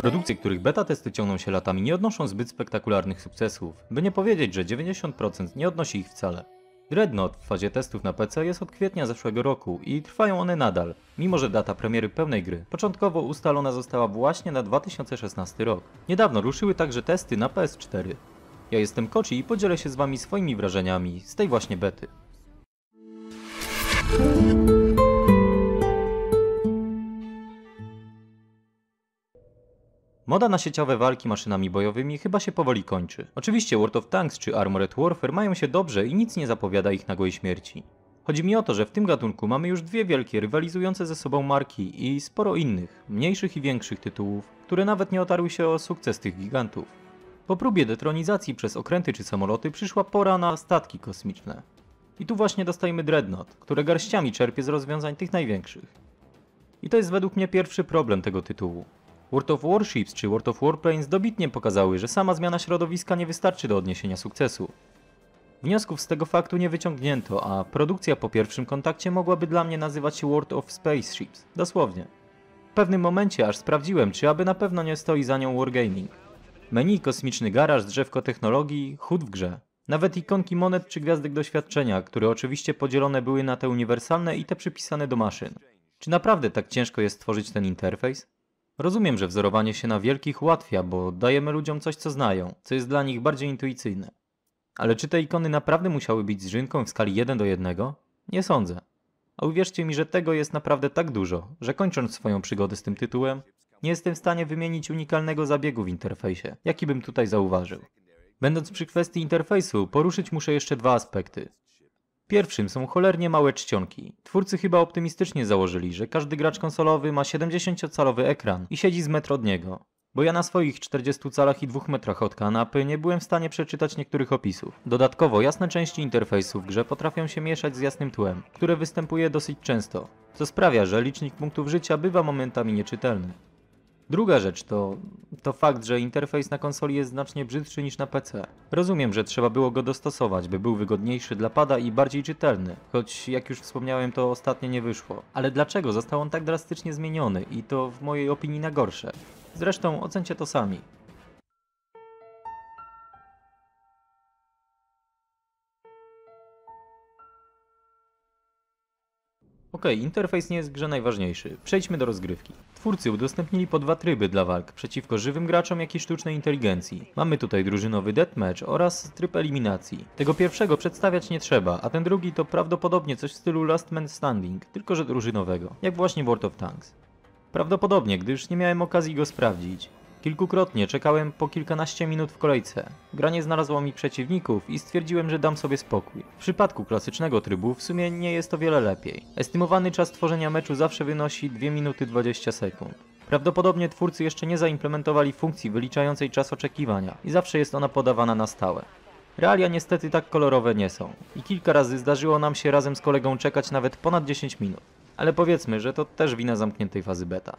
Produkcje, których beta testy ciągną się latami, nie odnoszą zbyt spektakularnych sukcesów, by nie powiedzieć, że 90% nie odnosi ich wcale. Dreadnought w fazie testów na PC jest od kwietnia zeszłego roku i trwają one nadal, mimo że data premiery pełnej gry początkowo ustalona została właśnie na 2016 rok. Niedawno ruszyły także testy na PS4. Ja jestem Koci i podzielę się z wami swoimi wrażeniami z tej właśnie bety. Moda na sieciowe walki maszynami bojowymi chyba się powoli kończy. Oczywiście World of Tanks czy Armored Warfare mają się dobrze i nic nie zapowiada ich nagłej śmierci. Chodzi mi o to, że w tym gatunku mamy już dwie wielkie rywalizujące ze sobą marki i sporo innych, mniejszych i większych tytułów, które nawet nie otarły się o sukces tych gigantów. Po próbie detronizacji przez okręty czy samoloty przyszła pora na statki kosmiczne. I tu właśnie dostajemy Dreadnought, które garściami czerpie z rozwiązań tych największych. I to jest według mnie pierwszy problem tego tytułu. World of Warships czy World of Warplanes dobitnie pokazały, że sama zmiana środowiska nie wystarczy do odniesienia sukcesu. Wniosków z tego faktu nie wyciągnięto, a produkcja po pierwszym kontakcie mogłaby dla mnie nazywać się World of Spaceships, dosłownie. W pewnym momencie aż sprawdziłem, czy aby na pewno nie stoi za nią Wargaming. Menu, kosmiczny garaż, drzewko technologii, chód w grze. Nawet ikonki monet czy gwiazdek doświadczenia, które oczywiście podzielone były na te uniwersalne i te przypisane do maszyn. Czy naprawdę tak ciężko jest stworzyć ten interfejs? Rozumiem, że wzorowanie się na wielkich ułatwia, bo dajemy ludziom coś, co znają, co jest dla nich bardziej intuicyjne. Ale czy te ikony naprawdę musiały być zrzynką w skali 1 do 1? Nie sądzę. A uwierzcie mi, że tego jest naprawdę tak dużo, że kończąc swoją przygodę z tym tytułem, nie jestem w stanie wymienić unikalnego zabiegu w interfejsie, jaki bym tutaj zauważył. Będąc przy kwestii interfejsu, poruszyć muszę jeszcze dwa aspekty. Pierwszym są cholernie małe czcionki. Twórcy chyba optymistycznie założyli, że każdy gracz konsolowy ma 70-calowy ekran i siedzi z metr od niego. Bo ja na swoich 40 calach i 2 metrach od kanapy nie byłem w stanie przeczytać niektórych opisów. Dodatkowo jasne części interfejsu w grze potrafią się mieszać z jasnym tłem, które występuje dosyć często, co sprawia, że licznik punktów życia bywa momentami nieczytelny. Druga rzecz to, to fakt, że interfejs na konsoli jest znacznie brzydszy niż na PC. Rozumiem, że trzeba było go dostosować, by był wygodniejszy dla pada i bardziej czytelny, choć jak już wspomniałem to ostatnio nie wyszło. Ale dlaczego został on tak drastycznie zmieniony i to w mojej opinii na gorsze? Zresztą ocencie to sami. Okej, interfejs nie jest w grze najważniejszy. Przejdźmy do rozgrywki. Twórcy udostępnili po dwa tryby dla walk przeciwko żywym graczom, jak i sztucznej inteligencji. Mamy tutaj drużynowy deathmatch oraz tryb eliminacji. Tego pierwszego przedstawiać nie trzeba, a ten drugi to prawdopodobnie coś w stylu Last Man Standing, tylko że drużynowego, jak właśnie World of Tanks. Prawdopodobnie, gdyż nie miałem okazji go sprawdzić. Kilkukrotnie czekałem po kilkanaście minut w kolejce. Gra nie znalazła mi przeciwników i stwierdziłem, że dam sobie spokój. W przypadku klasycznego trybu w sumie nie jest o wiele lepiej. Estymowany czas tworzenia meczu zawsze wynosi 2 minuty 20 sekund. Prawdopodobnie twórcy jeszcze nie zaimplementowali funkcji wyliczającej czas oczekiwania i zawsze jest ona podawana na stałe. Realia niestety tak kolorowe nie są i kilka razy zdarzyło nam się razem z kolegą czekać nawet ponad 10 minut. Ale powiedzmy, że to też wina zamkniętej fazy beta.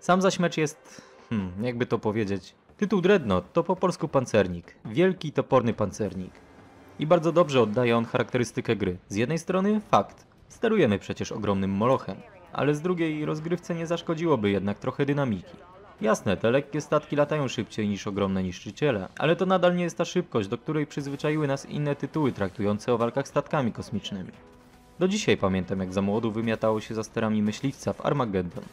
Sam zaś mecz jest, hmm, jakby to powiedzieć, tytuł Dreadnought to po polsku pancernik, wielki toporny pancernik. I bardzo dobrze oddaje on charakterystykę gry. Z jednej strony fakt, sterujemy przecież ogromnym molochem, ale z drugiej rozgrywce nie zaszkodziłoby jednak trochę dynamiki. Jasne, te lekkie statki latają szybciej niż ogromne niszczyciele, ale to nadal nie jest ta szybkość, do której przyzwyczaiły nas inne tytuły traktujące o walkach statkami kosmicznymi. Do dzisiaj pamiętam jak za młodu wymiatało się za sterami myśliwca w Armageddon.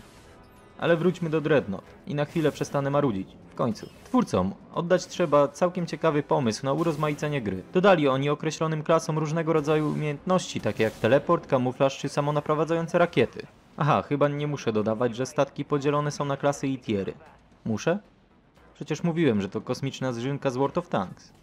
Ale wróćmy do Dreadnought i na chwilę przestanę marudzić. W końcu. Twórcom oddać trzeba całkiem ciekawy pomysł na urozmaicenie gry. Dodali oni określonym klasom różnego rodzaju umiejętności, takie jak teleport, kamuflaż czy samonaprowadzające rakiety. Aha, chyba nie muszę dodawać, że statki podzielone są na klasy i tiery. Muszę? Przecież mówiłem, że to kosmiczna zrzynka z World of Tanks.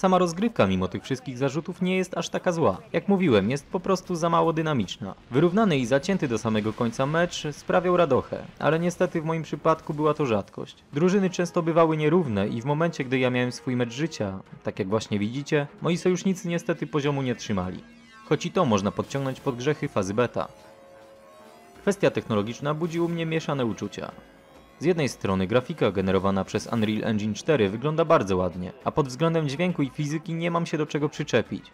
Sama rozgrywka mimo tych wszystkich zarzutów nie jest aż taka zła. Jak mówiłem, jest po prostu za mało dynamiczna. Wyrównany i zacięty do samego końca mecz sprawiał radochę, ale niestety w moim przypadku była to rzadkość. Drużyny często bywały nierówne i w momencie, gdy ja miałem swój mecz życia, tak jak właśnie widzicie, moi sojusznicy niestety poziomu nie trzymali. Choć i to można podciągnąć pod grzechy fazy beta. Kwestia technologiczna budzi u mnie mieszane uczucia. Z jednej strony grafika generowana przez Unreal Engine 4 wygląda bardzo ładnie, a pod względem dźwięku i fizyki nie mam się do czego przyczepić.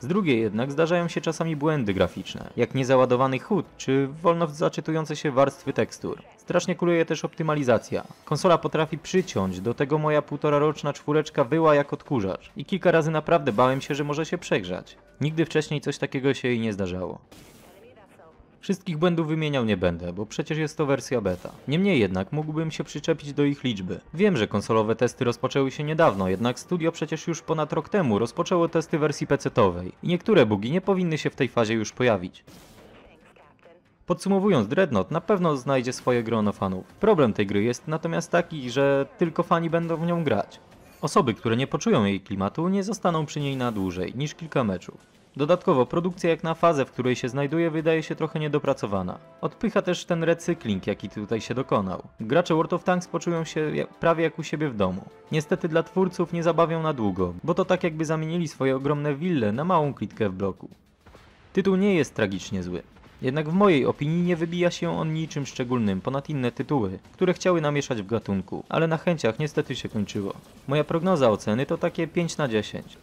Z drugiej jednak zdarzają się czasami błędy graficzne, jak niezaładowany HUD czy wolno zaczytujące się warstwy tekstur. Strasznie kuluje też optymalizacja. Konsola potrafi przyciąć, do tego moja półtora roczna czwóreczka wyła jak odkurzacz i kilka razy naprawdę bałem się, że może się przegrzać. Nigdy wcześniej coś takiego się jej nie zdarzało. Wszystkich błędów wymieniał nie będę, bo przecież jest to wersja beta. Niemniej jednak mógłbym się przyczepić do ich liczby. Wiem, że konsolowe testy rozpoczęły się niedawno, jednak studio przecież już ponad rok temu rozpoczęło testy wersji PC-towej i niektóre bugi nie powinny się w tej fazie już pojawić. Podsumowując, Dreadnought na pewno znajdzie swoje grono fanów. Problem tej gry jest natomiast taki, że tylko fani będą w nią grać. Osoby, które nie poczują jej klimatu, nie zostaną przy niej na dłużej niż kilka meczów. Dodatkowo produkcja jak na fazę, w której się znajduje, wydaje się trochę niedopracowana. Odpycha też ten recykling, jaki tutaj się dokonał. Gracze World of Tanks poczują się prawie jak u siebie w domu. Niestety dla twórców nie zabawią na długo, bo to tak jakby zamienili swoje ogromne wille na małą klitkę w bloku. Tytuł nie jest tragicznie zły. Jednak w mojej opinii nie wybija się on niczym szczególnym ponad inne tytuły, które chciały namieszać w gatunku, ale na chęciach niestety się kończyło. Moja prognoza oceny to takie 5 na 10.